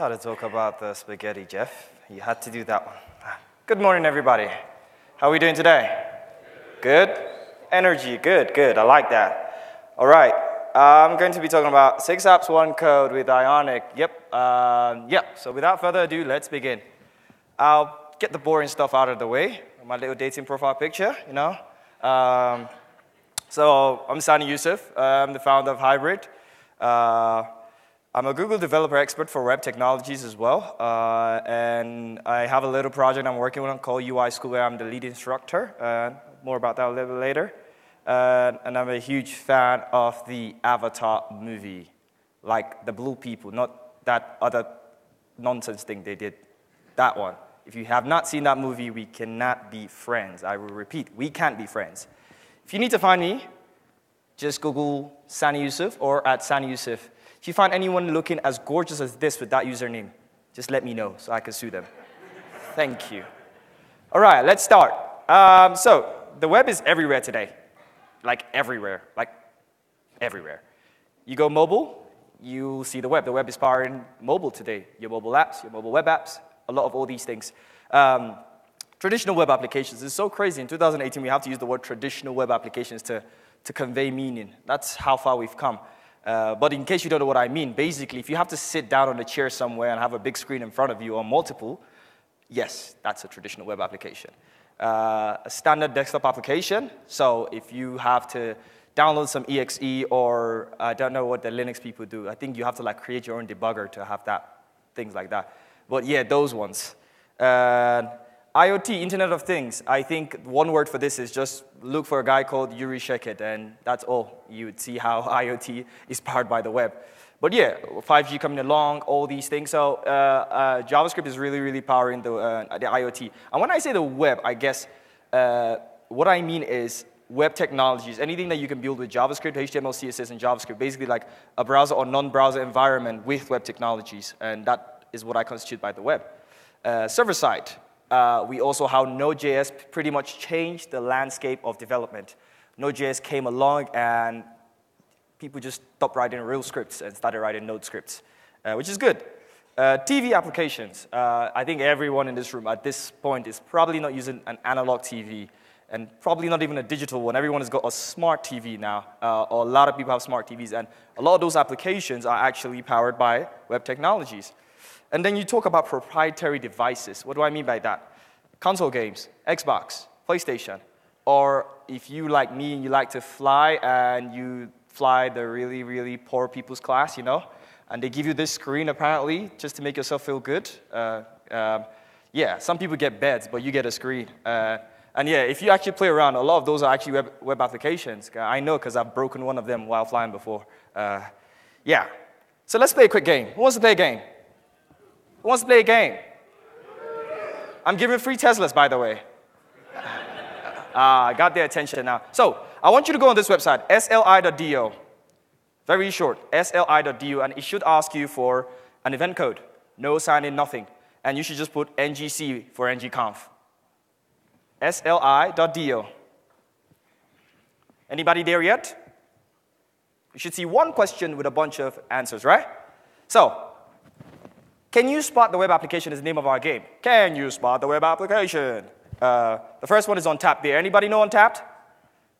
How to talk about the spaghetti, Jeff? You had to do that one. Good morning, everybody. How are we doing today? Good? Energy, good, good. I like that. All right. I'm going to be talking about six apps, one code with Ionic. Yep. Uh, yep. So without further ado, let's begin. I'll get the boring stuff out of the way. My little dating profile picture, you know. Um, so I'm Sani Yusuf. I'm the founder of Haibrid. Uh, I'm a Google developer expert for web technologies as well, uh, and I have a little project I'm working on called UI School where I'm the lead instructor. Uh, more about that a little bit later. Uh, and I'm a huge fan of the Avatar movie, like the blue people, not that other nonsense thing they did, that one. If you have not seen that movie, we cannot be friends. I will repeat, we can't be friends. If you need to find me, just Google Sani Yusuf or at Sani Yusuf if you find anyone looking as gorgeous as this with that username, just let me know so I can sue them. Thank you. All right, let's start. Um, so, the web is everywhere today. Like everywhere, like everywhere. You go mobile, you see the web. The web is powering mobile today. Your mobile apps, your mobile web apps, a lot of all these things. Um, traditional web applications is so crazy. In 2018, we have to use the word traditional web applications to, to convey meaning. That's how far we've come. Uh, but in case you don't know what I mean, basically, if you have to sit down on a chair somewhere and have a big screen in front of you or multiple, yes, that's a traditional web application. Uh, a standard desktop application, so if you have to download some exe or I don't know what the Linux people do, I think you have to like create your own debugger to have that, things like that. But yeah, those ones. Uh, IoT, Internet of Things, I think one word for this is just look for a guy called Uri Shaked, and that's all. You would see how IoT is powered by the web. But yeah, 5G coming along, all these things. So uh, uh, JavaScript is really, really powering the, uh, the IoT. And when I say the web, I guess uh, what I mean is web technologies, anything that you can build with JavaScript, HTML, CSS, and JavaScript, basically like a browser or non-browser environment with web technologies. And that is what I constitute by the web. Uh, server side, uh, we also how Node.js pretty much changed the landscape of development. Node.js came along and people just stopped writing real scripts and started writing Node scripts, uh, which is good. Uh, TV applications. Uh, I think everyone in this room at this point is probably not using an analog TV and probably not even a digital one. Everyone has got a smart TV now, uh, or a lot of people have smart TVs, and a lot of those applications are actually powered by web technologies. And then you talk about proprietary devices. What do I mean by that? Console games, Xbox, PlayStation. Or if you, like me, and you like to fly and you fly the really, really poor people's class, you know, and they give you this screen apparently just to make yourself feel good. Uh, um, yeah, some people get beds, but you get a screen. Uh, and yeah, if you actually play around, a lot of those are actually web, web applications. I know because I've broken one of them while flying before. Uh, yeah. So let's play a quick game. Who wants to play a game? Who wants to play a game? I'm giving free Teslas, by the way. Ah, I got their attention now. So, I want you to go on this website, sli.do. Very short, sli.do, and it should ask you for an event code. No sign in, nothing. And you should just put ngc for ngconf. sli.do. Anybody there yet? You should see one question with a bunch of answers, right? So, can you spot the web application is the name of our game? Can you spot the web application? Uh, the first one is Untappd there. Anybody know Untappd?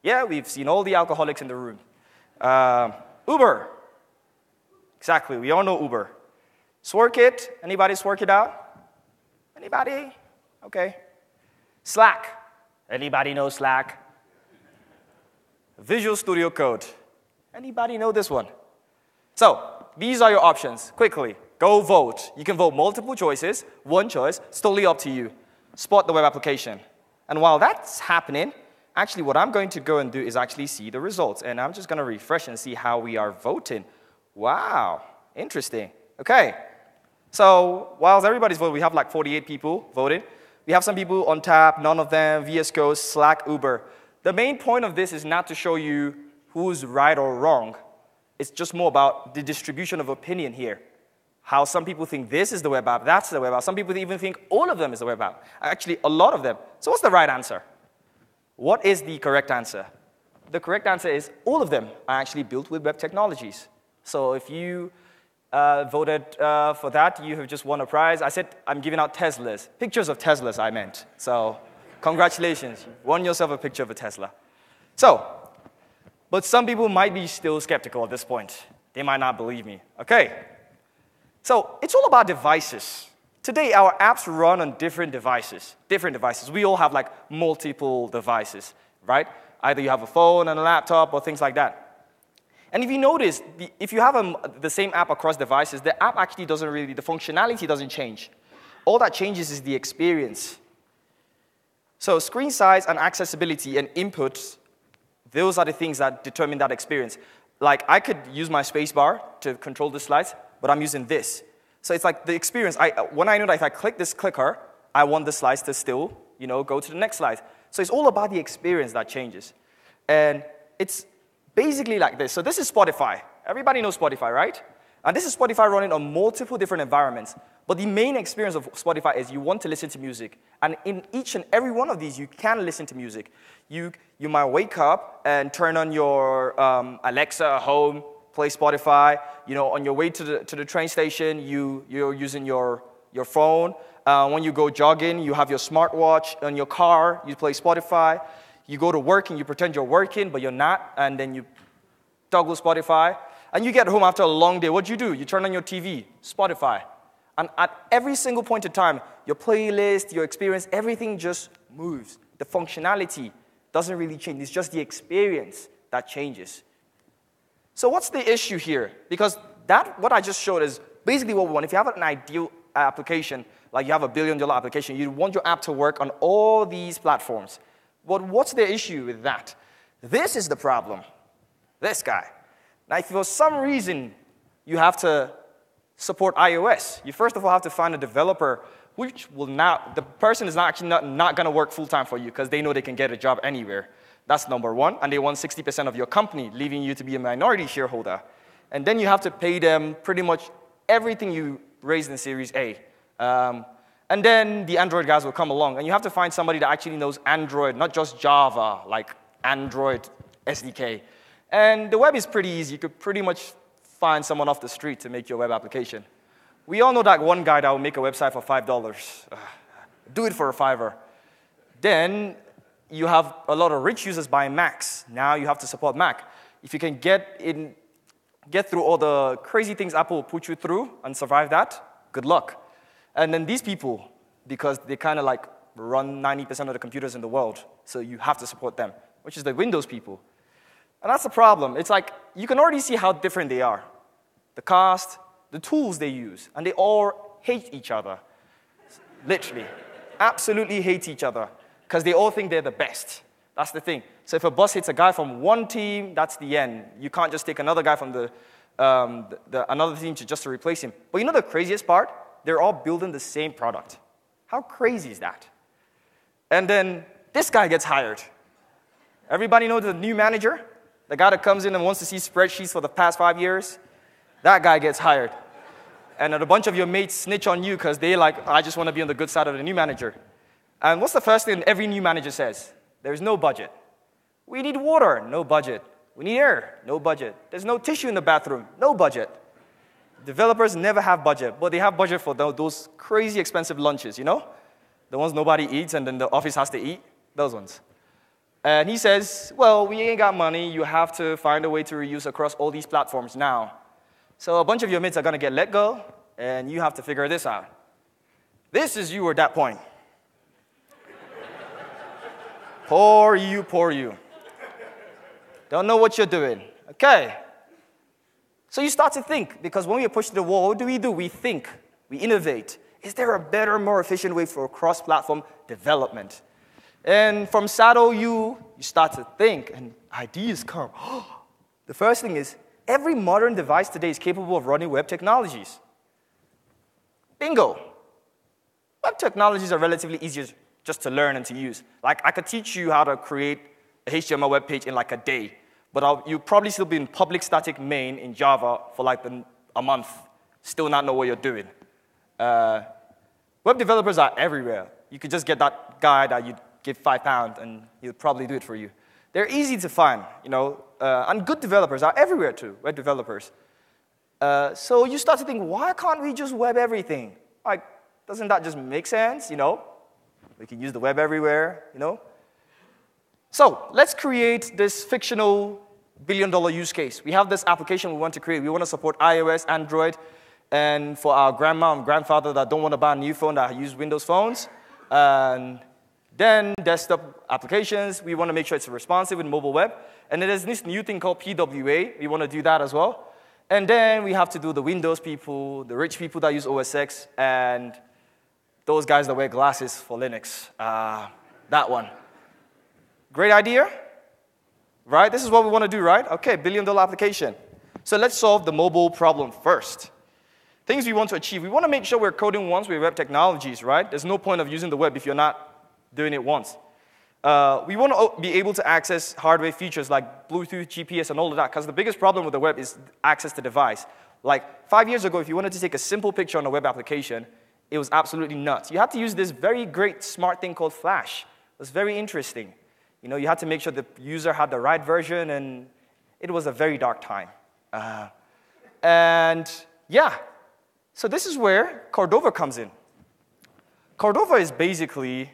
Yeah, we've seen all the alcoholics in the room. Uh, Uber. Exactly, we all know Uber. Sworkit. Anybody Sworkit out? Anybody? Okay. Slack. Anybody know Slack? Visual Studio Code. Anybody know this one? So, these are your options, quickly. Go vote. You can vote multiple choices, one choice, it's totally up to you. Spot the web application. And while that's happening, actually what I'm going to go and do is actually see the results. And I'm just going to refresh and see how we are voting. Wow, interesting. Okay, so while everybody's voting, we have like 48 people voted. We have some people on tap, none of them, VS Code, Slack, Uber. The main point of this is not to show you who's right or wrong. It's just more about the distribution of opinion here how some people think this is the web app, that's the web app. Some people even think all of them is the web app. Actually, a lot of them. So what's the right answer? What is the correct answer? The correct answer is all of them are actually built with web technologies. So if you uh, voted uh, for that, you have just won a prize. I said, I'm giving out Teslas. Pictures of Teslas, I meant. So, congratulations. You won yourself a picture of a Tesla. So, but some people might be still skeptical at this point. They might not believe me. Okay. So, it's all about devices. Today, our apps run on different devices. Different devices. We all have like multiple devices, right? Either you have a phone and a laptop or things like that. And if you notice, if you have a, the same app across devices, the app actually doesn't really, the functionality doesn't change. All that changes is the experience. So screen size and accessibility and inputs, those are the things that determine that experience. Like I could use my spacebar to control the slides, but I'm using this. So it's like the experience. I, when I know that if I click this clicker, I want the slides to still, you know, go to the next slide. So it's all about the experience that changes. And it's basically like this. So this is Spotify. Everybody knows Spotify, right? And this is Spotify running on multiple different environments. But the main experience of Spotify is you want to listen to music. And in each and every one of these, you can listen to music. You, you might wake up and turn on your um, Alexa home, play Spotify. You know, on your way to the, to the train station, you, you're using your, your phone. Uh, when you go jogging, you have your smartwatch. On your car, you play Spotify. You go to work and you pretend you're working, but you're not, and then you toggle Spotify. And you get home after a long day. What do you do? You turn on your TV, Spotify. And at every single point in time, your playlist, your experience, everything just moves. The functionality doesn't really change. It's just the experience that changes. So what's the issue here? Because that, what I just showed is basically what we want. If you have an ideal application, like you have a billion dollar application, you want your app to work on all these platforms. But what's the issue with that? This is the problem. This guy. Now, if for some reason you have to support iOS, you first of all have to find a developer which will not, the person is not actually not, not going to work full time for you because they know they can get a job anywhere. That's number one. And they want 60% of your company, leaving you to be a minority shareholder. And then you have to pay them pretty much everything you raised in Series A. Um, and then the Android guys will come along, and you have to find somebody that actually knows Android, not just Java, like Android SDK. And the web is pretty easy. You could pretty much find someone off the street to make your web application. We all know that one guy that will make a website for $5. do it for a fiver. Then you have a lot of rich users buying Macs. Now you have to support Mac. If you can get, in, get through all the crazy things Apple will put you through and survive that, good luck. And then these people, because they kind of like run 90% of the computers in the world, so you have to support them, which is the Windows people. And that's the problem. It's like you can already see how different they are. The cost, the tools they use, and they all hate each other. Literally. Absolutely hate each other because they all think they're the best. That's the thing. So if a bus hits a guy from one team, that's the end. You can't just take another guy from the, um, the, the another team to just to replace him. But you know the craziest part? they're all building the same product. How crazy is that? And then this guy gets hired. Everybody know the new manager? The guy that comes in and wants to see spreadsheets for the past five years? That guy gets hired. And a bunch of your mates snitch on you because they like, I just want to be on the good side of the new manager. And what's the first thing every new manager says? There's no budget. We need water, no budget. We need air, no budget. There's no tissue in the bathroom, no budget. Developers never have budget, but they have budget for those crazy expensive lunches, you know? The ones nobody eats and then the office has to eat, those ones. And he says, well, we ain't got money. You have to find a way to reuse across all these platforms now. So a bunch of your mates are going to get let go, and you have to figure this out. This is you at that point. Poor you, poor you. Don't know what you're doing. Okay, so you start to think, because when we pushed the wall, what do we do? We think, we innovate. Is there a better, more efficient way for cross platform development? And from Saddle U, you start to think, and ideas come. the first thing is every modern device today is capable of running web technologies. Bingo. Web technologies are relatively easier just to learn and to use. Like, I could teach you how to create a HTML web page in like a day but I'll, you'll probably still be in public static main in Java for like the, a month, still not know what you're doing. Uh, web developers are everywhere. You could just get that guy that you give five pounds and he'll probably do it for you. They're easy to find, you know, uh, and good developers are everywhere too, web developers. Uh, so you start to think, why can't we just web everything? Like, doesn't that just make sense, you know? We can use the web everywhere, you know? So let's create this fictional billion dollar use case. We have this application we want to create. We want to support iOS, Android, and for our grandma and grandfather that don't want to buy a new phone that use Windows phones. And then desktop applications, we want to make sure it's responsive in mobile web. And there's this new thing called PWA. We want to do that as well. And then we have to do the Windows people, the rich people that use OS X, and those guys that wear glasses for Linux. Uh, that one. Great idea? Right? This is what we want to do, right? Okay, billion dollar application. So let's solve the mobile problem first. Things we want to achieve. We want to make sure we're coding once with web technologies, right? There's no point of using the web if you're not doing it once. Uh, we want to be able to access hardware features like Bluetooth, GPS, and all of that, because the biggest problem with the web is access to device. Like five years ago, if you wanted to take a simple picture on a web application, it was absolutely nuts. You had to use this very great smart thing called Flash. It was very interesting. You know, you had to make sure the user had the right version, and it was a very dark time. Uh, and yeah, so this is where Cordova comes in. Cordova is basically,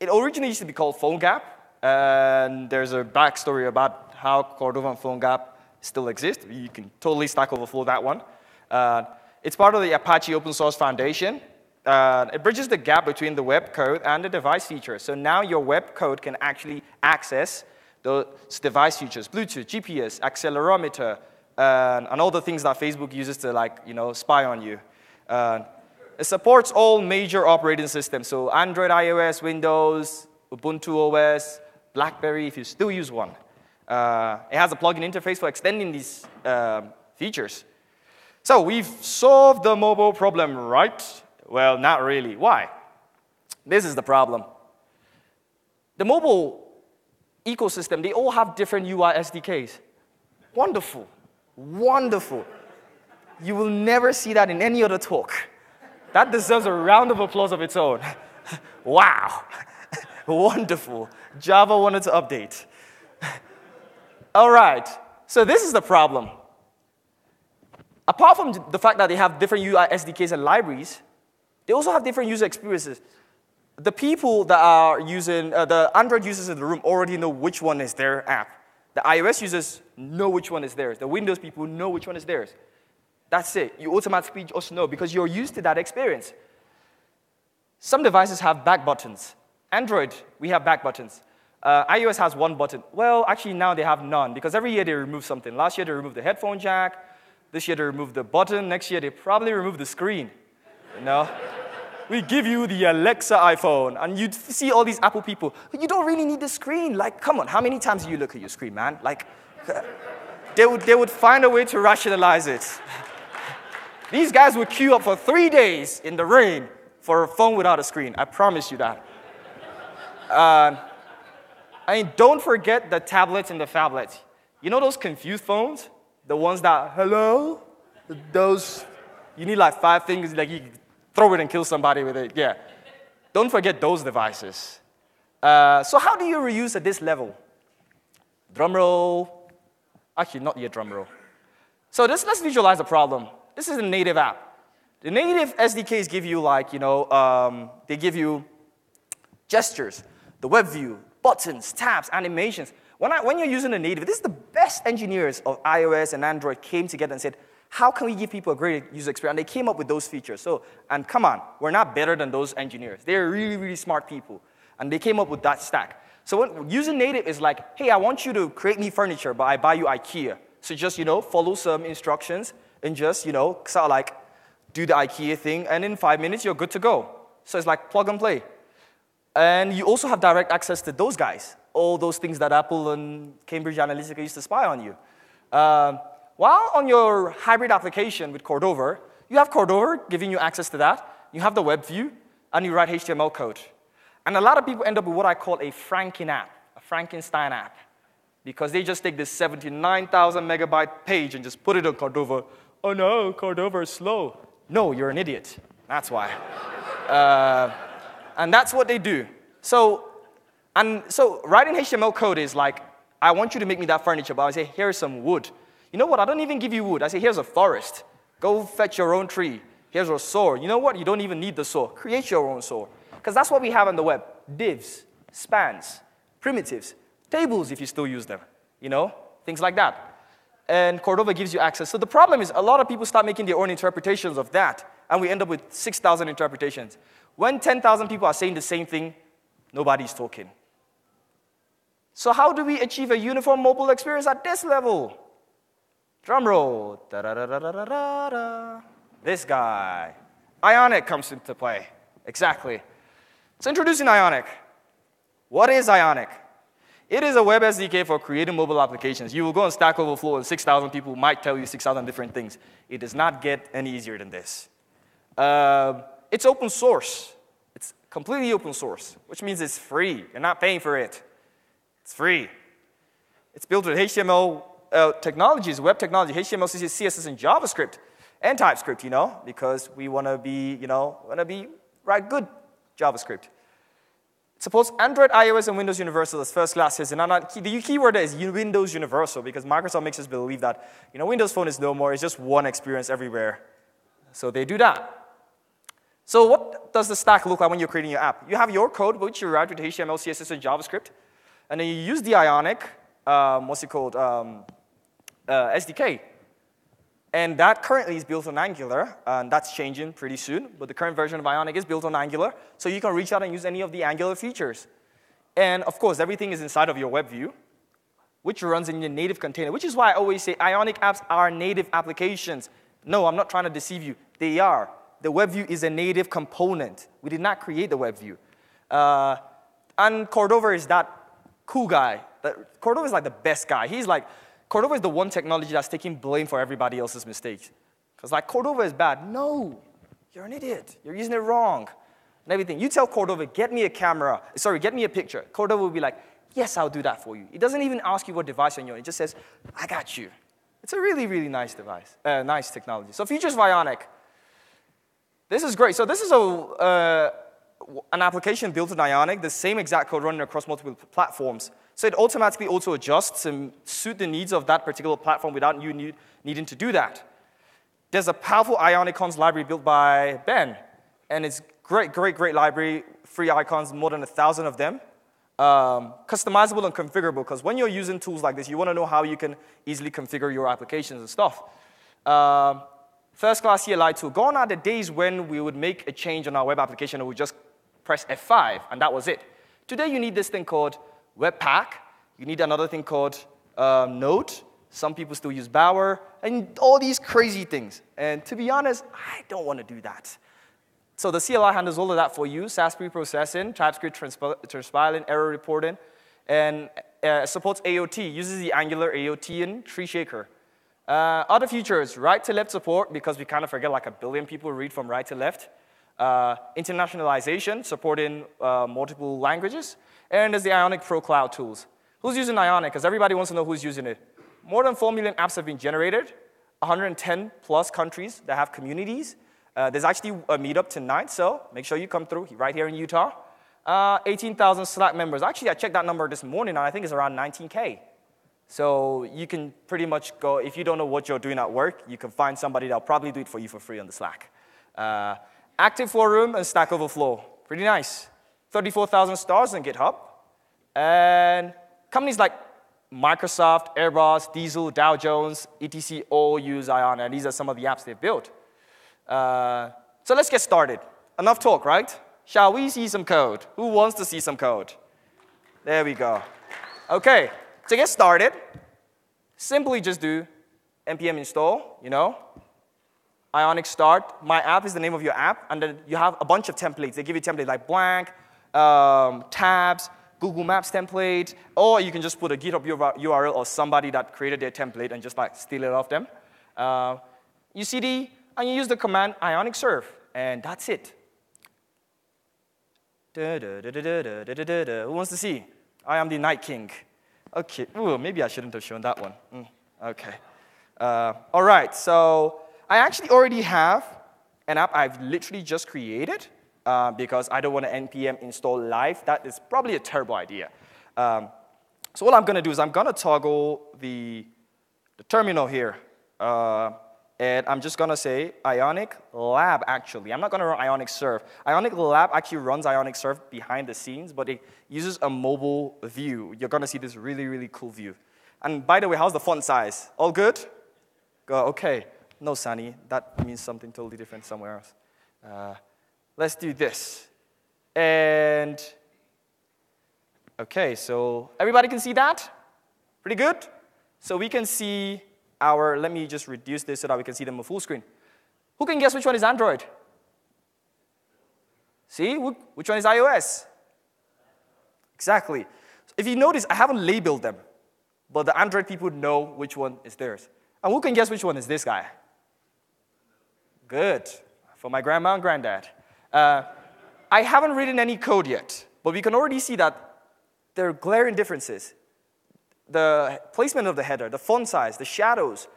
it originally used to be called PhoneGap, and there's a backstory about how Cordova and PhoneGap still exist. You can totally stack overflow that one. Uh, it's part of the Apache Open Source Foundation, uh, it bridges the gap between the web code and the device features. So now your web code can actually access those device features, Bluetooth, GPS, accelerometer, uh, and all the things that Facebook uses to like, you know, spy on you. Uh, it supports all major operating systems, so Android, iOS, Windows, Ubuntu OS, BlackBerry, if you still use one. Uh, it has a plugin interface for extending these um, features. So we've solved the mobile problem, right? Well, not really. Why? This is the problem. The mobile ecosystem, they all have different UI SDKs. Wonderful. Wonderful. You will never see that in any other talk. That deserves a round of applause of its own. wow. Wonderful. Java wanted to update. All right. So this is the problem. Apart from the fact that they have different UI SDKs and libraries, they also have different user experiences. The people that are using, uh, the Android users in the room already know which one is their app. The iOS users know which one is theirs. The Windows people know which one is theirs. That's it. You automatically just know because you're used to that experience. Some devices have back buttons. Android, we have back buttons. Uh, iOS has one button. Well, actually, now they have none because every year they remove something. Last year they removed the headphone jack. This year they removed the button. Next year they probably remove the screen. You know? we give you the Alexa iPhone, and you see all these Apple people. You don't really need the screen. Like, come on, how many times do you look at your screen, man? Like, they would, they would find a way to rationalize it. These guys would queue up for three days in the rain for a phone without a screen. I promise you that. Uh, I mean, don't forget the tablets and the phablets. You know those confused phones? The ones that, hello? Those, you need like five fingers, like you throw it and kill somebody with it. Yeah. Don't forget those devices. Uh, so how do you reuse at this level? Drum roll. Actually, not yet drum roll. So this, let's visualize the problem. This is a native app. The native SDKs give you like, you know, um, they give you gestures, the web view, buttons, tabs, animations. When, I, when you're using the native, this is the best engineers of iOS and Android came together and said, how can we give people a great user experience? And they came up with those features. So, and come on, we're not better than those engineers. They're really, really smart people. And they came up with that stack. So when, using native is like, hey, I want you to create me furniture, but I buy you IKEA. So just, you know, follow some instructions and just, you know, sort of like do the IKEA thing, and in five minutes, you're good to go. So it's like plug and play. And you also have direct access to those guys, all those things that Apple and Cambridge Analytica used to spy on you. Um, while on your hybrid application with Cordova, you have Cordova giving you access to that, you have the web view, and you write HTML code. And a lot of people end up with what I call a Franken app, a Frankenstein app, because they just take this 79,000 megabyte page and just put it on Cordova. Oh no, Cordova is slow. No, you're an idiot. That's why. uh, and that's what they do. So, and so writing HTML code is like, I want you to make me that furniture, but I say, here's some wood. You know what? I don't even give you wood. I say, here's a forest. Go fetch your own tree. Here's a saw. You know what? You don't even need the saw. Create your own saw. Because that's what we have on the web divs, spans, primitives, tables if you still use them, you know, things like that. And Cordova gives you access. So the problem is a lot of people start making their own interpretations of that, and we end up with 6,000 interpretations. When 10,000 people are saying the same thing, nobody's talking. So how do we achieve a uniform mobile experience at this level? Drum roll. This guy. Ionic comes into play. Exactly. So introducing Ionic. What is Ionic? It is a web SDK for creating mobile applications. You will go on Stack Overflow and 6,000 people might tell you 6,000 different things. It does not get any easier than this. Uh, it's open source. It's completely open source, which means it's free. You're not paying for it. It's free. It's built with HTML uh, technologies, web technology, HTML, CSS, and JavaScript, and TypeScript, you know, because we want to be, you know, want to be write good JavaScript. Suppose Android, iOS, and Windows Universal as first classes. And the keyword is Windows Universal because Microsoft makes us believe that you know, Windows Phone is no more. It's just one experience everywhere. So they do that. So what does the stack look like when you're creating your app? You have your code, which you write with HTML, CSS, and JavaScript. And then you use the Ionic, um, what's it called, um, uh, SDK and that currently is built on Angular, and that's changing pretty soon. But the current version of Ionic is built on Angular, so you can reach out and use any of the Angular features. And of course, everything is inside of your web view, which runs in your native container, which is why I always say Ionic apps are native applications. No, I'm not trying to deceive you. They are. The web view is a native component. We did not create the web view. Uh, and Cordova is that cool guy. Cordova is like the best guy. He's like, Cordova is the one technology that's taking blame for everybody else's mistakes. Because like Cordova is bad. No, you're an idiot. You're using it wrong. And everything. You tell Cordova, get me a camera. Sorry, get me a picture. Cordova will be like, yes, I'll do that for you. It doesn't even ask you what device you're on. It just says, I got you. It's a really, really nice device, uh, nice technology. So features of Ionic. This is great. So this is a, uh, an application built in Ionic, the same exact code running across multiple platforms. So it automatically also adjusts and suit the needs of that particular platform without you need, needing to do that. There's a powerful Ionicons library built by Ben, and it's great, great, great library, free icons, more than a thousand of them. Um, customizable and configurable, because when you're using tools like this, you want to know how you can easily configure your applications and stuff. Um, first class CLI tool. Gone are the days when we would make a change on our web application and we just press F5, and that was it. Today you need this thing called Webpack. You need another thing called um, Node. Some people still use Bower, and all these crazy things. And to be honest, I don't want to do that. So the CLI handles all of that for you, Sass preprocessing, TypeScript transpiling, error reporting, and uh, supports AOT, uses the Angular AOT and Tree Shaker. Uh, other features, right to left support, because we kind of forget like a billion people read from right to left. Uh, internationalization, supporting uh, multiple languages. And there's the Ionic Pro Cloud tools. Who's using Ionic? Because everybody wants to know who's using it. More than 4 million apps have been generated, 110 plus countries that have communities. Uh, there's actually a meetup tonight, so make sure you come through right here in Utah. Uh, 18,000 Slack members. Actually, I checked that number this morning, and I think it's around 19K. So you can pretty much go, if you don't know what you're doing at work, you can find somebody that'll probably do it for you for free on the Slack. Uh, active forum and Stack Overflow. Pretty nice. 34,000 stars on GitHub. And companies like Microsoft, Airbus, Diesel, Dow Jones, etc. all use Ion, and these are some of the apps they've built. Uh, so let's get started. Enough talk, right? Shall we see some code? Who wants to see some code? There we go. Okay, to get started, simply just do npm install, you know, Ionic start. My app is the name of your app, and then you have a bunch of templates. They give you templates like blank, um, tabs, Google Maps template, or you can just put a GitHub URL or somebody that created their template and just like steal it off them. Uh, you cd, and you use the command ionic serve, and that's it. Who wants to see? I am the Night King. Okay, Ooh, maybe I shouldn't have shown that one. Mm, okay. Uh, all right, so I actually already have an app I've literally just created uh, because I don't want to npm install live. That is probably a terrible idea. Um, so what I'm going to do is I'm going to toggle the the terminal here. Uh, and I'm just gonna say Ionic Lab actually. I'm not gonna run Ionic Serve. Ionic Lab actually runs Ionic Serve behind the scenes, but it uses a mobile view. You're gonna see this really, really cool view. And by the way, how's the font size? All good? Go, okay. No, Sani, that means something totally different somewhere else. Uh, let's do this. And, okay, so everybody can see that? Pretty good? So we can see our, let me just reduce this so that we can see them on full screen. Who can guess which one is Android? See, which one is iOS? Exactly. If you notice, I haven't labeled them, but the Android people know which one is theirs. And who can guess which one is this guy? Good. For my grandma and granddad. Uh, I haven't written any code yet, but we can already see that there are glaring differences. The placement of the header, the font size, the shadows.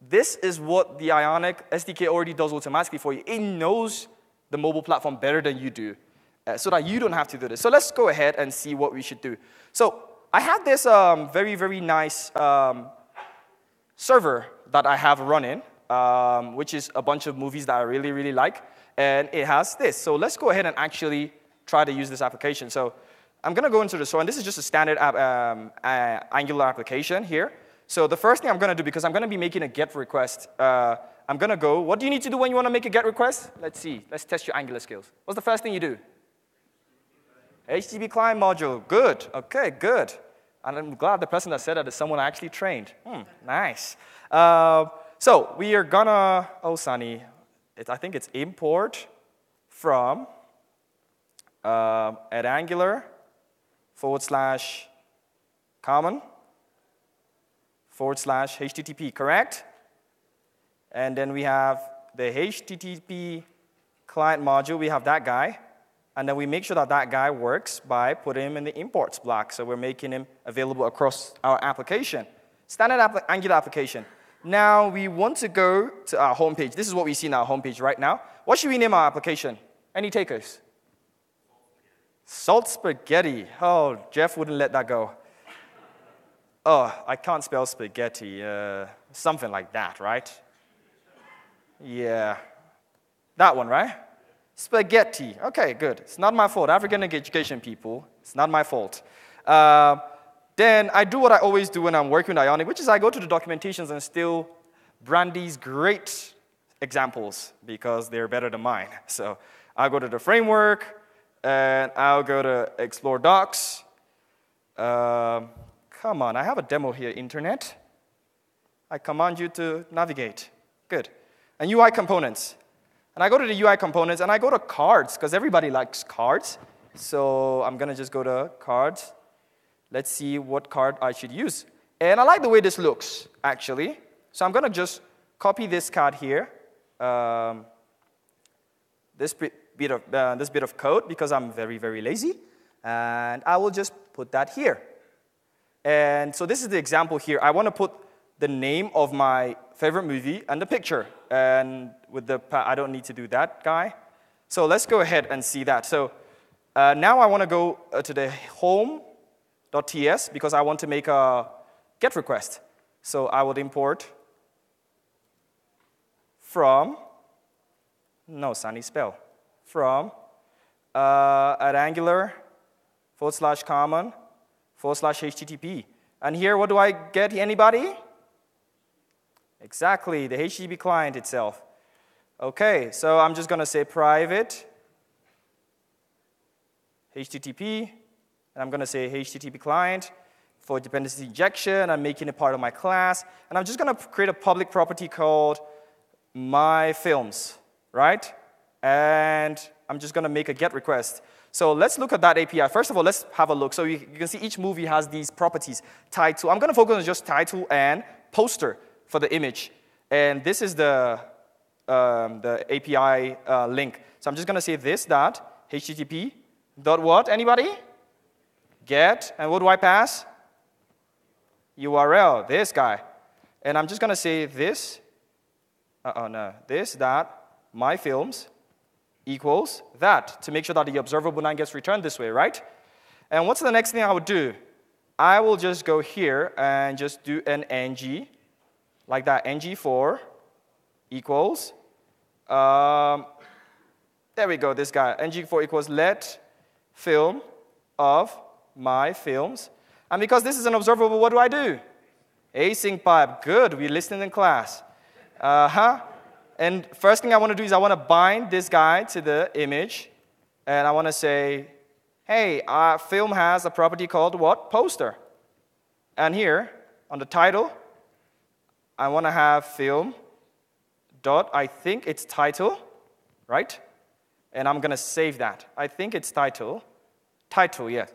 This is what the Ionic SDK already does automatically for you. It knows the mobile platform better than you do, uh, so that you don't have to do this. So let's go ahead and see what we should do. So I have this um, very, very nice um, server that I have running, um, which is a bunch of movies that I really, really like and it has this. So let's go ahead and actually try to use this application. So I'm going to go into the store, and this is just a standard app, um, uh, Angular application here. So the first thing I'm going to do, because I'm going to be making a GET request, uh, I'm going to go, what do you need to do when you want to make a GET request? Let's see. Let's test your Angular skills. What's the first thing you do? HTTP client module. Good. Okay, good. And I'm glad the person that said that is someone I actually trained. Hmm, nice. Uh, so we are gonna, oh, Sani, it, I think it's import from uh, at Angular forward slash common forward slash HTTP, correct? And then we have the HTTP client module, we have that guy. And then we make sure that that guy works by putting him in the imports block. So we're making him available across our application. Standard Angular application. Now we want to go to our homepage. This is what we see in our homepage right now. What should we name our application? Any takers? Salt spaghetti. Oh, Jeff wouldn't let that go. Oh, I can't spell spaghetti. Uh, something like that, right? Yeah. That one, right? Spaghetti. Okay, good. It's not my fault. African education people, it's not my fault. Uh, then I do what I always do when I'm working with Ionic, which is I go to the documentations and steal Brandy's great examples because they're better than mine. So I'll go to the framework and I'll go to explore docs. Uh, come on, I have a demo here, internet. I command you to navigate. Good. And UI components. And I go to the UI components and I go to cards because everybody likes cards. So I'm going to just go to cards. Let's see what card I should use. And I like the way this looks, actually. So I'm going to just copy this card here, um, this, bit of, uh, this bit of code, because I'm very, very lazy. And I will just put that here. And so this is the example here. I want to put the name of my favorite movie and the picture. And with the, I don't need to do that guy. So let's go ahead and see that. So uh, now I want to go uh, to the home .ts because I want to make a GET request. So I would import from, no, Sani spell, from uh, at Angular forward slash common forward slash HTTP. And here, what do I get? Anybody? Exactly, the HTTP client itself. Okay, so I'm just going to say private HTTP and I'm going to say HTTP client for dependency injection. I'm making it part of my class. And I'm just going to create a public property called my films, right? And I'm just going to make a GET request. So let's look at that API. First of all, let's have a look. So you, you can see each movie has these properties title. I'm going to focus on just title and poster for the image. And this is the, um, the API uh, link. So I'm just going to say this dot HTTP dot what? Anybody? Get, and what do I pass? URL, this guy. And I'm just going to say this, uh-oh, no, this, that, my films equals that to make sure that the observable 9 gets returned this way, right? And what's the next thing I would do? I will just go here and just do an ng like that, ngFor equals, um, there we go, this guy, ngFor equals let film of my films. And because this is an observable, what do I do? Async pipe, good, we listened in class. Uh-huh. And first thing I want to do is I want to bind this guy to the image, and I want to say, hey, our film has a property called what? Poster. And here, on the title, I want to have film dot, I think it's title, right? And I'm going to save that. I think it's title. Title, yeah.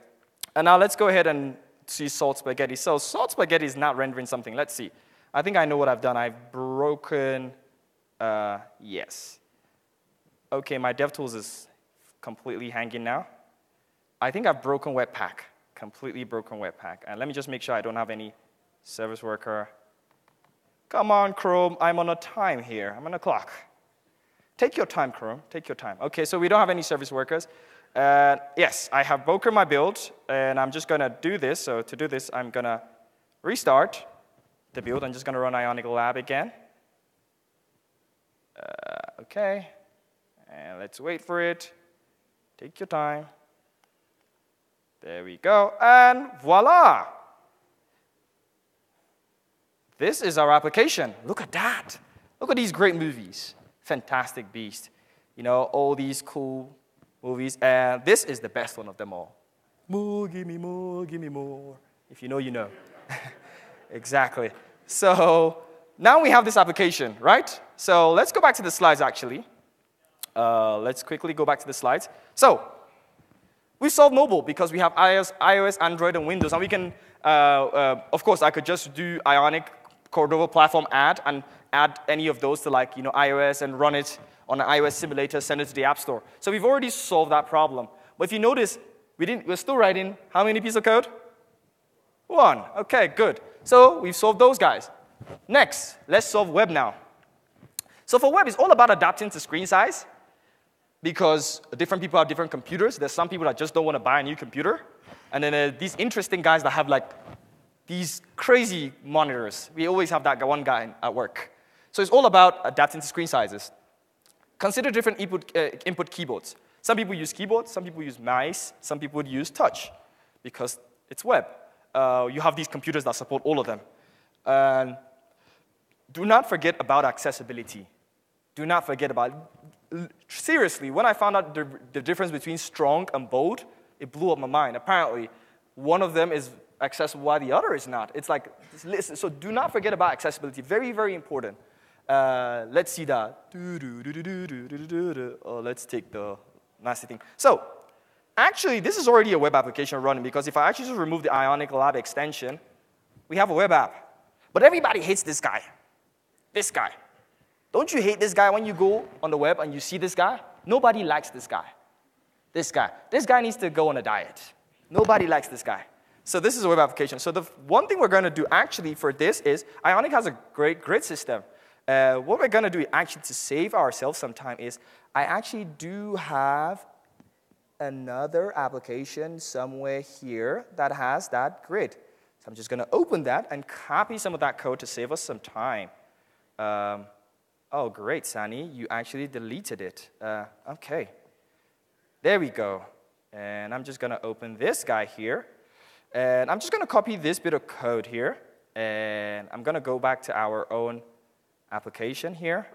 And now let's go ahead and see salt spaghetti. So salt spaghetti is not rendering something. Let's see. I think I know what I've done. I've broken, uh, yes. Okay, my DevTools is completely hanging now. I think I've broken Webpack, completely broken Webpack. And let me just make sure I don't have any service worker. Come on, Chrome, I'm on a time here. I'm on a clock. Take your time, Chrome, take your time. Okay, so we don't have any service workers. Uh, yes, I have broken my build, and I'm just gonna do this. So to do this, I'm gonna restart the build. I'm just gonna run Ionic Lab again. Uh, okay, and let's wait for it. Take your time. There we go, and voila! This is our application. Look at that. Look at these great movies. Fantastic Beast. You know, all these cool movies. And this is the best one of them all. More, give me more, give me more. If you know, you know. exactly. So now we have this application, right? So let's go back to the slides actually. Uh, let's quickly go back to the slides. So we solve mobile because we have iOS, iOS, Android, and Windows. And we can, uh, uh, of course, I could just do Ionic Cordova platform add and add any of those to like, you know, iOS and run it on an iOS simulator, send it to the App Store. So we've already solved that problem. But if you notice, we didn't, we're still writing how many pieces of code? One. Okay, good. So we've solved those guys. Next, let's solve web now. So for web, it's all about adapting to screen size because different people have different computers. There's some people that just don't want to buy a new computer. And then uh, these interesting guys that have like these crazy monitors. We always have that one guy at work. So it's all about adapting to screen sizes. Consider different input, uh, input keyboards. Some people use keyboards, some people use mice, some people would use touch because it's web. Uh, you have these computers that support all of them. And do not forget about accessibility. Do not forget about, seriously, when I found out the, the difference between strong and bold, it blew up my mind. Apparently, one of them is accessible while the other is not. It's like, listen, so do not forget about accessibility. Very, very important. Uh, let's see that. Oh, let's take the nasty thing. So, actually, this is already a web application running because if I actually just remove the Ionic Lab extension, we have a web app. But everybody hates this guy. This guy. Don't you hate this guy when you go on the web and you see this guy? Nobody likes this guy. This guy. This guy needs to go on a diet. Nobody likes this guy. So this is a web application. So the one thing we're going to do actually for this is Ionic has a great grid system. Uh, what we're going to do actually to save ourselves some time is I actually do have another application somewhere here that has that grid. So I'm just going to open that and copy some of that code to save us some time. Um, oh, great, Sani. You actually deleted it. Uh, okay. There we go. And I'm just going to open this guy here. And I'm just going to copy this bit of code here. And I'm going to go back to our own application here.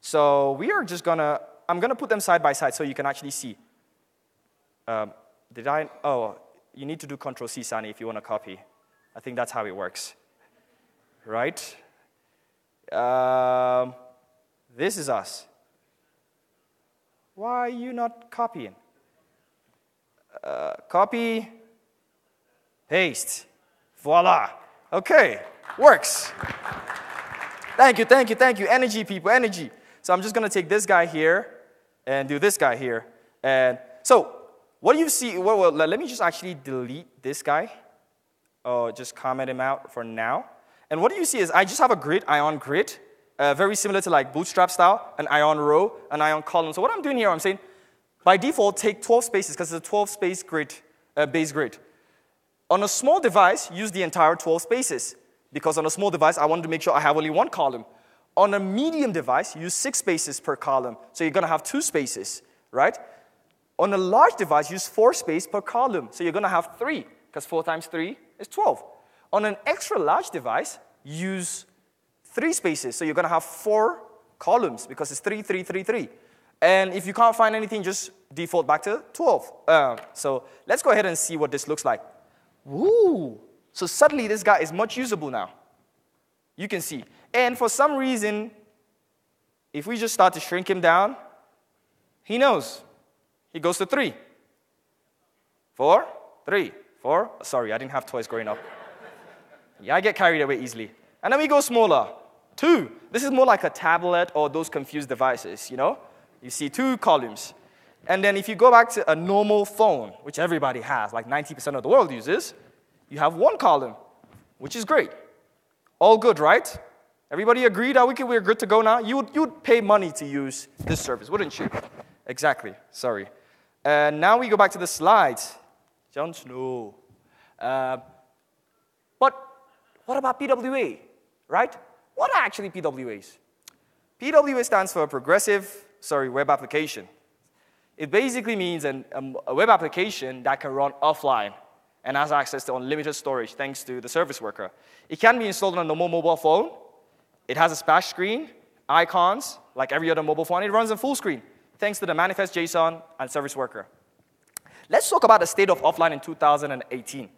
So we are just going to, I'm going to put them side by side so you can actually see. Um, did I, oh, you need to do Control C, Sani, if you want to copy. I think that's how it works. Right? Um, this is us. Why are you not copying? Uh, copy, paste. Voila. Okay, works. Thank you, thank you, thank you. Energy, people, energy. So I'm just going to take this guy here and do this guy here. And so what do you see? Well, well, let me just actually delete this guy. Or just comment him out for now. And what do you see is I just have a grid, ion grid, uh, very similar to like bootstrap style, an ion row, an ion column. So what I'm doing here, I'm saying, by default, take 12 spaces because it's a 12 space grid, uh, base grid. On a small device, use the entire 12 spaces. because on a small device, I wanted to make sure I have only one column. On a medium device, use six spaces per column, so you're gonna have two spaces, right? On a large device, use four spaces per column, so you're gonna have three, because four times three is 12. On an extra large device, use three spaces, so you're gonna have four columns, because it's three, three, three, three. And if you can't find anything, just default back to 12. Uh, so let's go ahead and see what this looks like. Woo! So suddenly this guy is much usable now. You can see. And for some reason, if we just start to shrink him down, he knows. He goes to three, four, three, four. Sorry, I didn't have toys growing up. Yeah, I get carried away easily. And then we go smaller. Two. This is more like a tablet or those confused devices, you know? You see two columns. And then if you go back to a normal phone, which everybody has, like 90% of the world uses, you have one column, which is great. All good, right? Everybody agree that we can, we're good to go now? You would, you would pay money to use this service, wouldn't you? Exactly, sorry. And now we go back to the slides. Jon Snow. Uh, but what about PWA, right? What are actually PWAs? PWA stands for Progressive, sorry, Web Application. It basically means an, um, a web application that can run offline and has access to unlimited storage thanks to the service worker. It can be installed on a normal mobile phone. It has a splash screen, icons, like every other mobile phone. It runs in full screen thanks to the manifest JSON and service worker. Let's talk about the state of offline in 2018.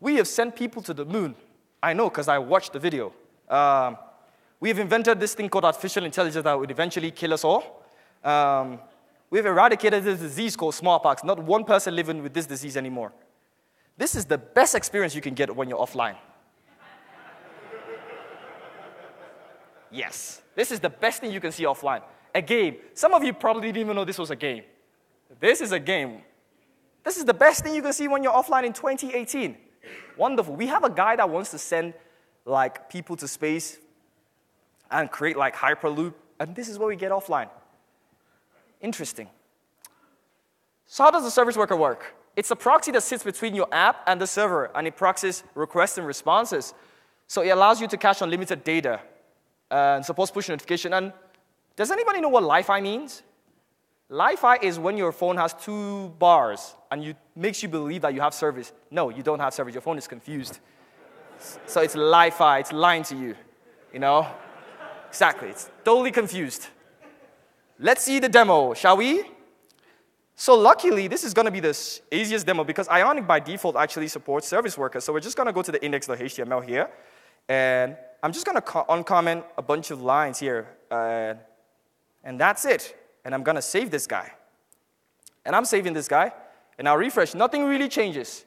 We have sent people to the moon. I know because I watched the video. Um, we have invented this thing called artificial intelligence that would eventually kill us all. Um, we've eradicated this disease called smallpox. Not one person living with this disease anymore. This is the best experience you can get when you're offline. yes, this is the best thing you can see offline. A game. Some of you probably didn't even know this was a game. This is a game. This is the best thing you can see when you're offline in 2018. Wonderful. We have a guy that wants to send like people to space and create like Hyperloop, and this is what we get offline. Interesting. So how does the service worker work? It's a proxy that sits between your app and the server, and it proxies requests and responses. So it allows you to cache unlimited data and supports push notification. And does anybody know what Li-Fi means? Li-Fi is when your phone has two bars and it makes you believe that you have service. No, you don't have service. Your phone is confused. So it's Li-Fi. It's lying to you. You know? Exactly. It's totally confused. Let's see the demo, shall we? So luckily, this is going to be the easiest demo because Ionic by default actually supports service workers. So we're just going to go to the index.html here. And I'm just going to uncomment a bunch of lines here. Uh, and that's it. And I'm going to save this guy. And I'm saving this guy. And I'll refresh. Nothing really changes.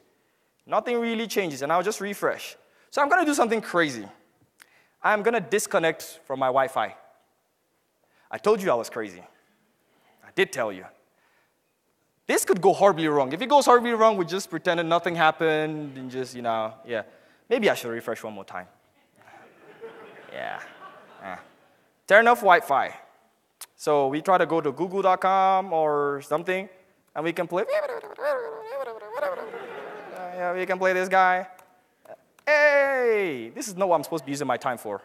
Nothing really changes. And I'll just refresh. So I'm going to do something crazy. I'm going to disconnect from my Wi-Fi. I told you I was crazy. I did tell you. This could go horribly wrong. If it goes horribly wrong, we just pretend that nothing happened and just, you know, yeah. Maybe I should refresh one more time. yeah. yeah. Turn off Wi Fi. So we try to go to google.com or something, and we can play. yeah, we can play this guy. Hey, this is not what I'm supposed to be using my time for.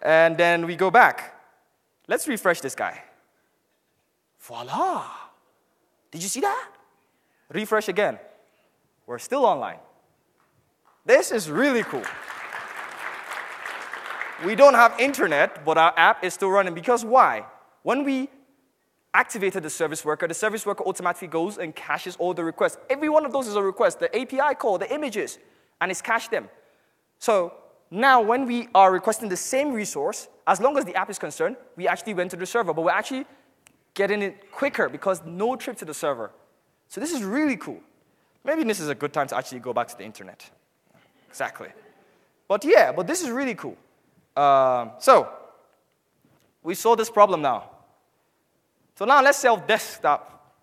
And then we go back. Let's refresh this guy. Voila. Did you see that? Refresh again. We're still online. This is really cool. We don't have internet, but our app is still running. Because why? When we activated the service worker, the service worker automatically goes and caches all the requests. Every one of those is a request, the API call, the images, and it's cached them. So now when we are requesting the same resource, as long as the app is concerned, we actually went to the server, but we're actually getting it quicker because no trip to the server. So this is really cool. Maybe this is a good time to actually go back to the internet. Exactly. But yeah, but this is really cool. Um, so we saw this problem now. So now let's solve desktop.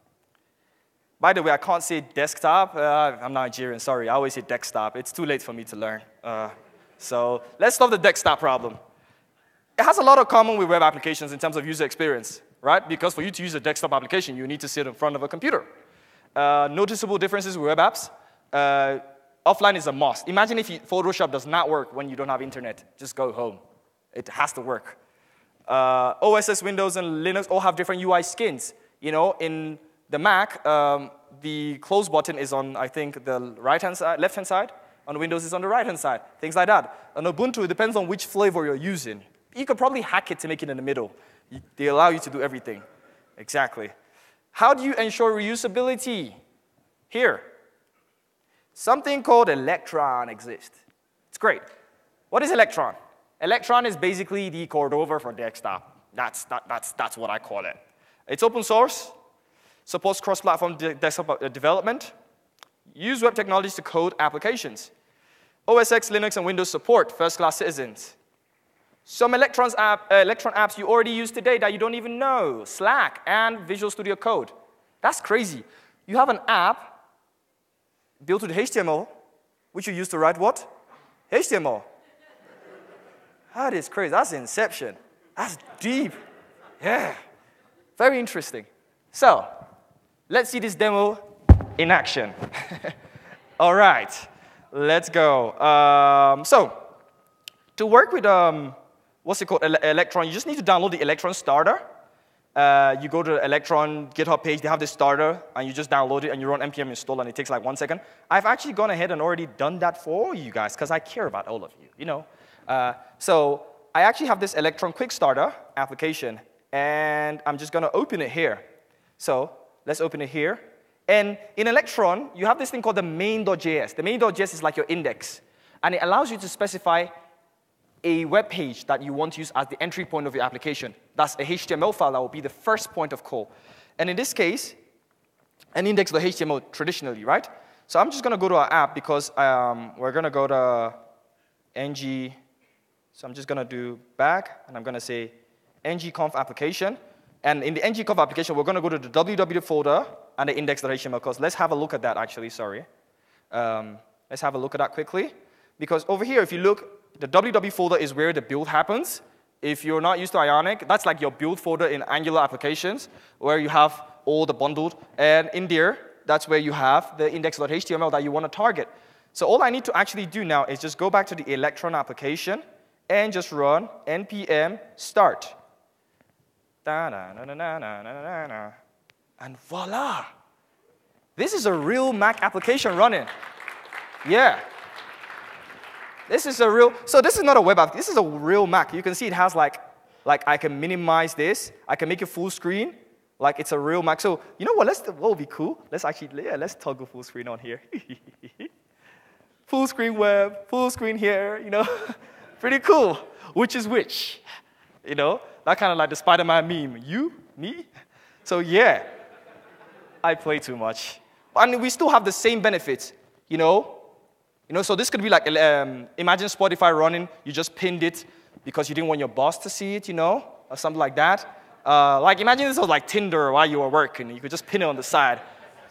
By the way, I can't say desktop. Uh, I'm Nigerian, sorry. I always say desktop. It's too late for me to learn. Uh, so let's solve the desktop problem. It has a lot of common with web applications in terms of user experience right? Because for you to use a desktop application, you need to sit in front of a computer. Uh, noticeable differences with web apps. Uh, offline is a must. Imagine if you, Photoshop does not work when you don't have internet. Just go home. It has to work. Uh, OS X, Windows, and Linux all have different UI skins. You know, in the Mac, um, the close button is on, I think, the right-hand side, left-hand side. On Windows, it's on the right-hand side. Things like that. On Ubuntu, it depends on which flavor you're using. You could probably hack it to make it in the middle. They allow you to do everything. Exactly. How do you ensure reusability? Here, something called Electron exists. It's great. What is Electron? Electron is basically the Cordova for desktop. That's, that, that's, that's what I call it. It's open source, supports cross-platform de desktop uh, development, use web technologies to code applications. OS X, Linux, and Windows support first-class citizens. Some Electrons app, uh, Electron apps you already use today that you don't even know, Slack and Visual Studio Code. That's crazy. You have an app built with HTML, which you use to write what? HTML. That is crazy. That's inception. That's deep. Yeah. Very interesting. So, let's see this demo in action. All right, let's go. Um, so, to work with, um, what's it called, Electron, you just need to download the Electron starter. Uh, you go to the Electron GitHub page, they have this starter, and you just download it and you run npm install, and it takes like one second. I've actually gone ahead and already done that for you guys, because I care about all of you, you know. Uh, so I actually have this Electron Quick Starter application, and I'm just gonna open it here. So let's open it here. And in Electron, you have this thing called the main.js. The main.js is like your index, and it allows you to specify a web page that you want to use as the entry point of your application. That's a HTML file that will be the first point of call. And in this case, an index.html traditionally, right? So I'm just going to go to our app because um, we're going to go to ng. So I'm just going to do back, and I'm going to say ngconf application. And in the ngconf application, we're going to go to the www folder and the index.html because let's have a look at that actually, sorry. Um, let's have a look at that quickly. Because over here, if you look, the www folder is where the build happens. If you're not used to Ionic, that's like your build folder in Angular applications, where you have all the bundled. And in there, that's where you have the index.html that you want to target. So all I need to actually do now is just go back to the Electron application and just run npm start. And voila! This is a real Mac application running. Yeah. This is a real, so this is not a web app, this is a real Mac. You can see it has like, like I can minimize this, I can make it full screen, like it's a real Mac. So you know what, let's, what would be cool? Let's actually, yeah, let's toggle full screen on here. full screen web, full screen here, you know, pretty cool. Which is which? You know, that kind of like the Spider-Man meme. You, me? So yeah, I play too much. And we still have the same benefits, you know, you know, so this could be like, um, imagine Spotify running, you just pinned it because you didn't want your boss to see it, you know, or something like that. Uh, like, imagine this was like Tinder while you were working. You could just pin it on the side.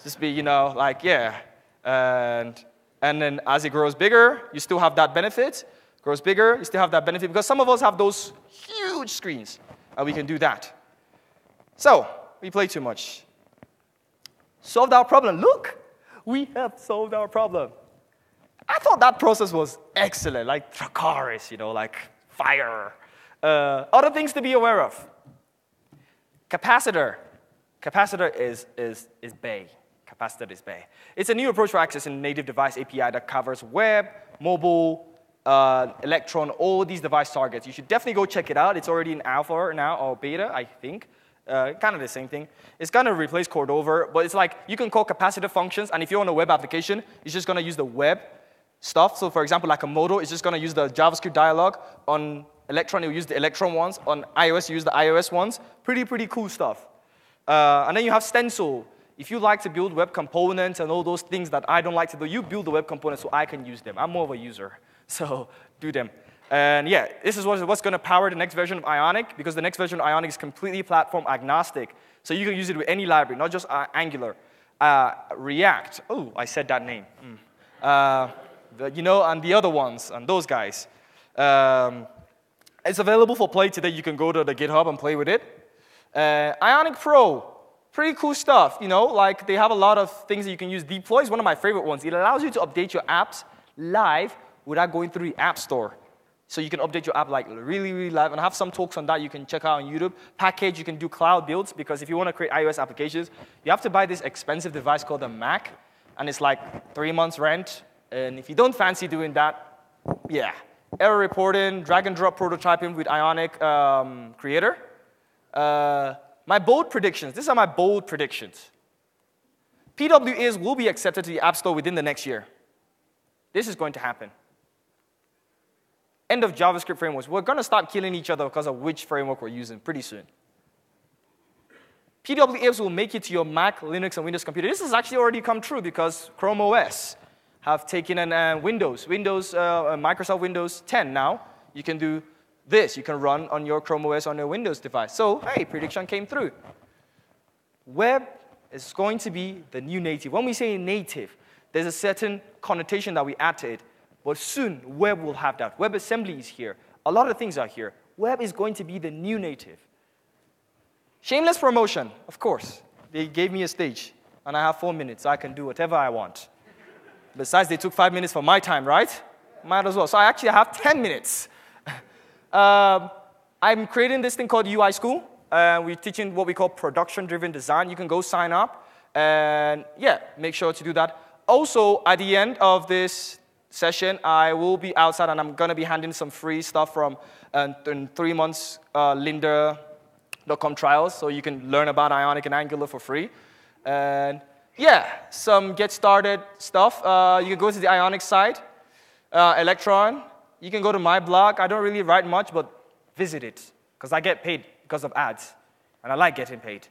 Just be, you know, like, yeah. And, and then as it grows bigger, you still have that benefit. Grows bigger, you still have that benefit because some of us have those huge screens, and we can do that. So, we play too much. Solved our problem. Look, we have solved our problem. I thought that process was excellent, like Dracarys, you know, like fire. Uh, other things to be aware of. Capacitor. Capacitor is, is, is Bay. Capacitor is Bay. It's a new approach for accessing native device API that covers web, mobile, uh, Electron, all these device targets. You should definitely go check it out. It's already in alpha now, or beta, I think. Uh, kind of the same thing. It's going to replace Cordova, but it's like you can call capacitor functions, and if you're on a web application, it's just going to use the web stuff. So for example, like a modal, it's just going to use the JavaScript dialog. On Electron, you use the Electron ones. On iOS, you use the iOS ones. Pretty, pretty cool stuff. Uh, and then you have Stencil. If you like to build web components and all those things that I don't like to do, you build the web components so I can use them. I'm more of a user, so do them. And yeah, this is what's going to power the next version of Ionic because the next version of Ionic is completely platform agnostic. So you can use it with any library, not just uh, Angular. Uh, React, oh, I said that name. Mm. Uh, the, you know, and the other ones, and those guys. Um, it's available for play today. You can go to the GitHub and play with it. Uh, Ionic Pro, pretty cool stuff, you know, like they have a lot of things that you can use. Deploy is one of my favorite ones. It allows you to update your apps live without going through the app store. So you can update your app like really, really live. And I have some talks on that you can check out on YouTube. Package, you can do cloud builds because if you want to create iOS applications, you have to buy this expensive device called a Mac. And it's like three months rent. And if you don't fancy doing that, yeah. Error reporting, drag and drop prototyping with Ionic um, Creator. Uh, my bold predictions. These are my bold predictions. PWAs will be accepted to the App Store within the next year. This is going to happen end of JavaScript frameworks. We're going to start killing each other because of which framework we're using pretty soon. PWAs will make it to your Mac, Linux, and Windows computer. This has actually already come true because Chrome OS have taken an uh, Windows, Windows, uh, uh Microsoft Windows 10 now. You can do this. You can run on your Chrome OS on your Windows device. So, hey, prediction came through. Web is going to be the new native. When we say native, there's a certain connotation that we add to it. But soon, web will have that. WebAssembly is here. A lot of things are here. Web is going to be the new native. Shameless promotion, of course. They gave me a stage, and I have four minutes. I can do whatever I want. Besides, they took five minutes for my time, right? Might as well. So I actually have 10 minutes. um, I'm creating this thing called UI School. Uh, we're teaching what we call production-driven design. You can go sign up, and yeah, make sure to do that. Also, at the end of this session, I will be outside and I'm going to be handing some free stuff from uh, in three months uh, lynda.com trials so you can learn about Ionic and Angular for free. And yeah, some get started stuff. Uh, you can go to the Ionic site, uh, Electron. You can go to my blog. I don't really write much, but visit it because I get paid because of ads. And I like getting paid.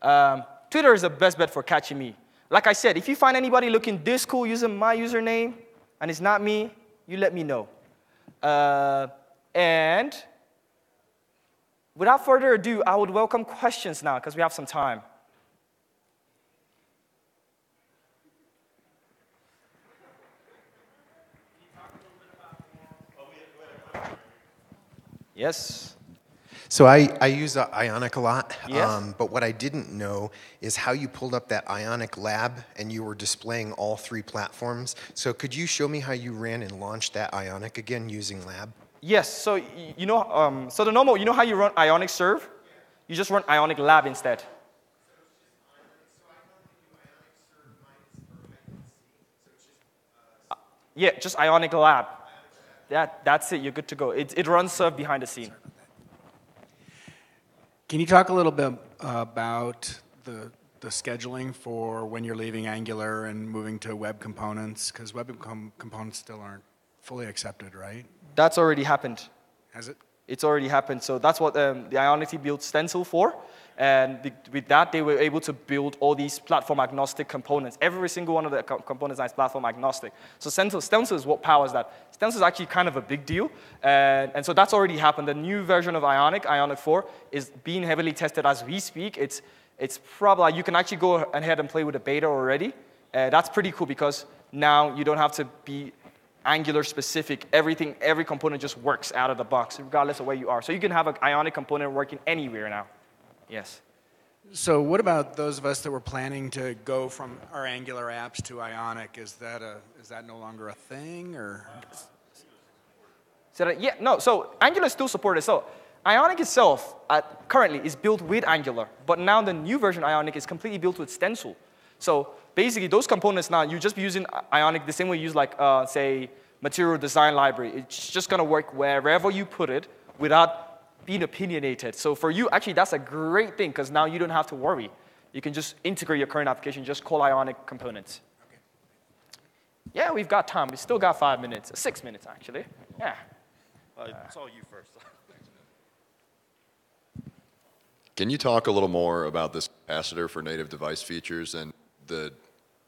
Um, Twitter is the best bet for catching me. Like I said, if you find anybody looking this cool using my username, and it's not me, you let me know. Uh, and without further ado, I would welcome questions now because we have some time. Yes. So I, I use uh, Ionic a lot, yes. um, but what I didn't know is how you pulled up that Ionic lab and you were displaying all three platforms. So could you show me how you ran and launched that Ionic again using lab? Yes, so you know, um, so the normal, you know how you run Ionic serve? You just run Ionic lab instead. Uh, yeah, just Ionic lab. That, that's it, you're good to go. It, it runs serve behind the scene. Can you talk a little bit about the, the scheduling for when you're leaving Angular and moving to web components? Because web com components still aren't fully accepted, right? That's already happened. Has it? It's already happened. So that's what um, the Ionity built Stencil for. And with that, they were able to build all these platform agnostic components. Every single one of the co components is platform agnostic. So Stencil, Stencil is what powers that. Stencil is actually kind of a big deal. And, and so that's already happened. The new version of Ionic, Ionic 4, is being heavily tested as we speak. It's, it's probably, you can actually go ahead and play with the beta already. Uh, that's pretty cool because now you don't have to be Angular specific. Everything, every component just works out of the box, regardless of where you are. So you can have an Ionic component working anywhere now. Yes. So what about those of us that were planning to go from our Angular apps to Ionic? Is that, a, is that no longer a thing, or? So that, yeah, no, so Angular is still supported. So Ionic itself uh, currently is built with Angular, but now the new version Ionic is completely built with Stencil. So basically those components now, you just be using Ionic the same way you use like, uh, say, material design library. It's just gonna work wherever you put it without being opinionated. So for you, actually, that's a great thing because now you don't have to worry. You can just integrate your current application, just call Ionic components. Okay. Yeah, we've got time. We still got five minutes, six minutes actually. Yeah. Uh, it's all you first. Can you talk a little more about this capacitor for native device features and the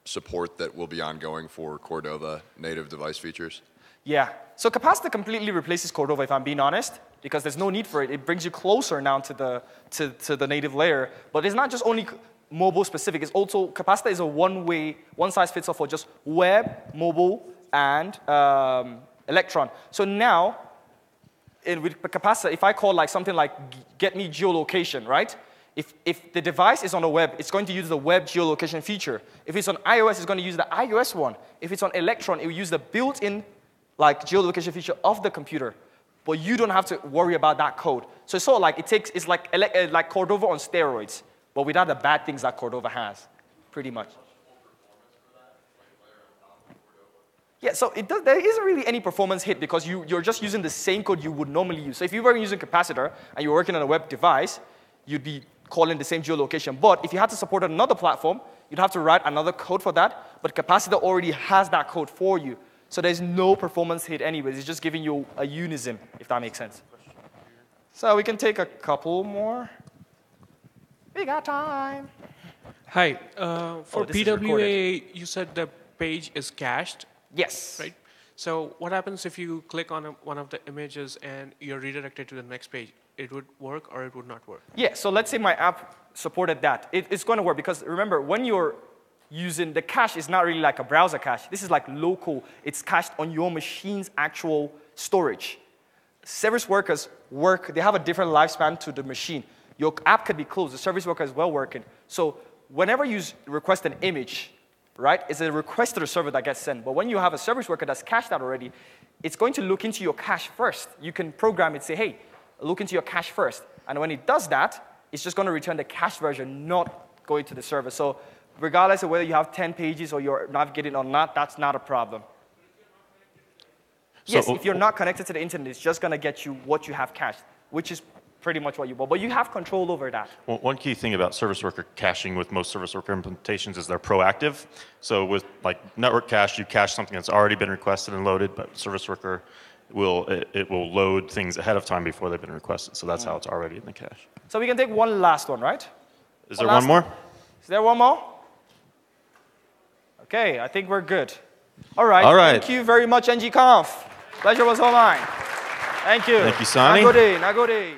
support that will be ongoing for Cordova native device features? Yeah. So capacitor completely replaces Cordova, if I'm being honest because there's no need for it. It brings you closer now to the, to, to the native layer. But it's not just only mobile specific. It's also, Capacitor is a one-way, one-size-fits-all for just web, mobile, and um, Electron. So now, in, with Capacitor, if I call like something like get me geolocation, right? If, if the device is on the web, it's going to use the web geolocation feature. If it's on iOS, it's going to use the iOS one. If it's on Electron, it will use the built-in like geolocation feature of the computer. But you don't have to worry about that code. So it's sort of like it takes, it's like, uh, like Cordova on steroids, but without the bad things that Cordova has, pretty much. Yeah, so it does, there isn't really any performance hit because you, you're just using the same code you would normally use. So if you were using capacitor and you're working on a web device, you'd be calling the same geolocation. But if you had to support another platform, you'd have to write another code for that. But capacitor already has that code for you. So there's no performance hit anyways. It's just giving you a unism, if that makes sense. So we can take a couple more. We got time. Hi. Uh, for Oh, PWA, you said the page is cached, Yes. right? So what happens if you click on a, one of the images and you're redirected to the next page? It would work or it would not work? Yeah, so let's say my app supported that. It, it's going to work because remember, when you're using the cache, is not really like a browser cache. This is like local. It's cached on your machine's actual storage. Service workers work, they have a different lifespan to the machine. Your app could be closed, the service worker is well working. So whenever you request an image, right, it's a request to the server that gets sent. But when you have a service worker that's cached out already, it's going to look into your cache first. You can program it, say, hey, look into your cache first. And when it does that, it's just going to return the cache version, not going to the server. So regardless of whether you have 10 pages or you're navigating or not, that's not a problem. Yes, if you're not connected to the internet, it's just going to get you what you have cached, which is pretty much what you want. But you have control over that. Well, one key thing about service worker caching with most service worker implementations is they're proactive. So with like network cache, you cache something that's already been requested and loaded, but service worker will it, it will load things ahead of time before they've been requested. So that's how mm. it's already in the cache. So we can take one last one, right? Is One there one more? Is there one more? Okay, I think we're good. All right. All right. Thank you very much, NGConf. Pleasure was all mine. Thank you. Thank you, Sani. Nagode, nagode.